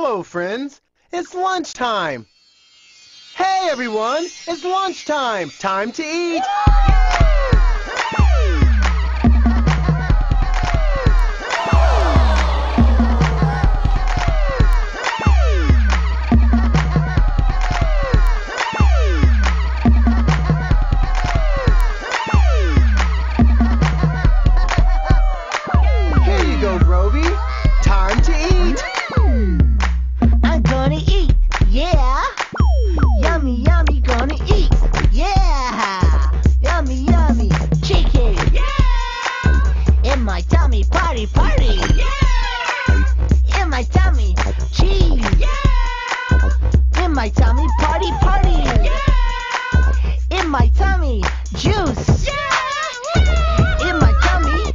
Hello, friends. It's lunchtime. Hey, everyone. It's lunchtime. Time to eat. My juice. In my tummy,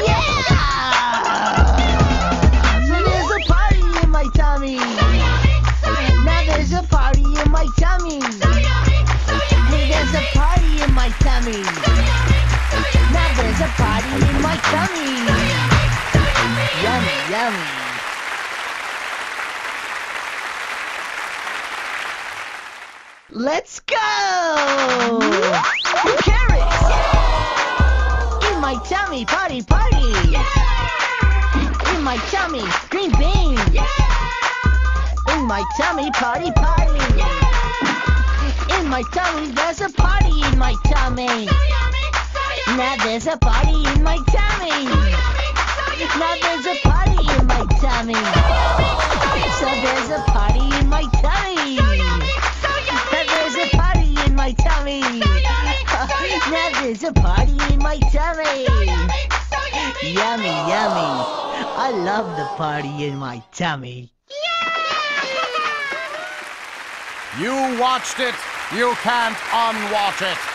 yeah. So there's a party in my tummy. Nigger's a party in my tummy Now there's a party in my tummy. Hey, there's a party in my tummy. Now there's a party in my tummy. Yummy, yummy. Let's go! Carrots! In my tummy, party, party! In my tummy, green beans! In my tummy, party, party! In my tummy, there's a party in my tummy! Now there's a party in my tummy! Now there's a party in my tummy! Now there's a party in my tummy! Yummy, yummy! I love the party in my tummy! You watched it. You can't unwatch it.